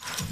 you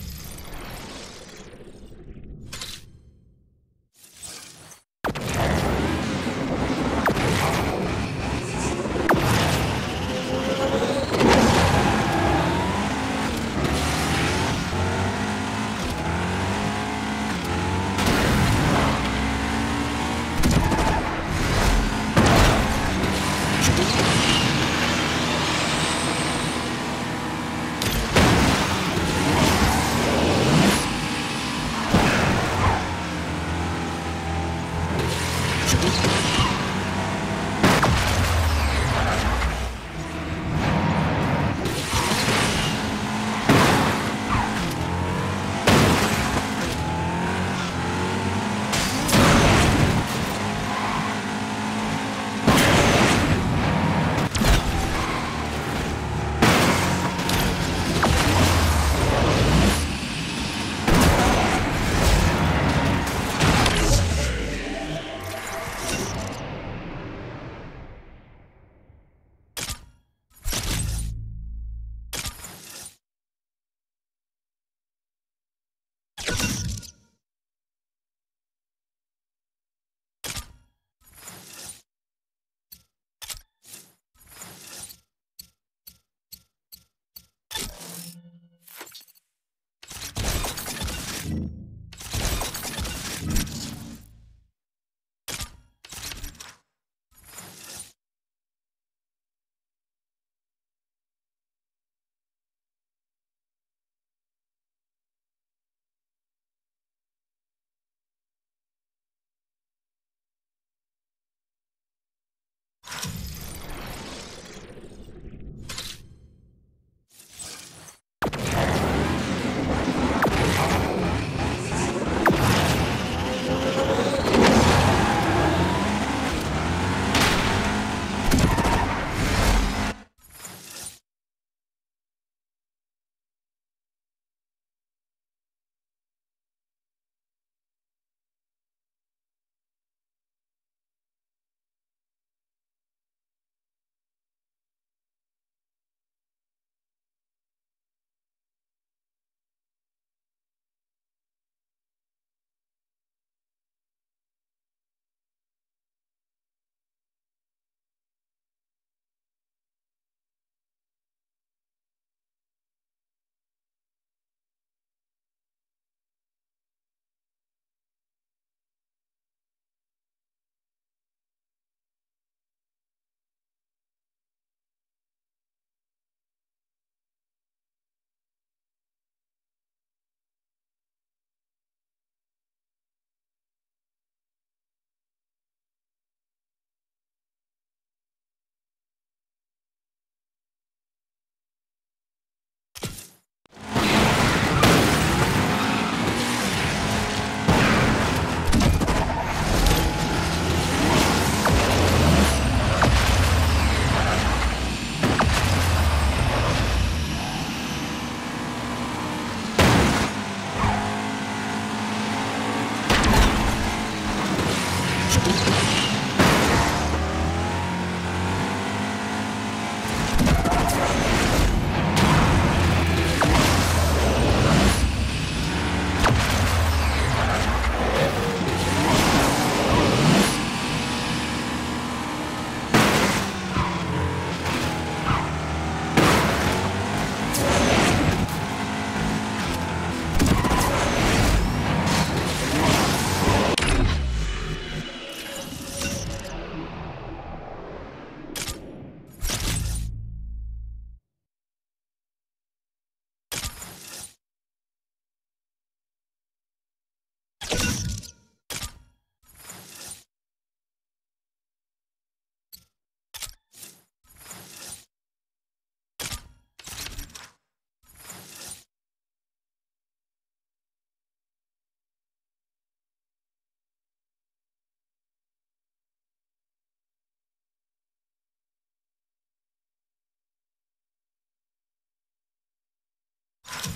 you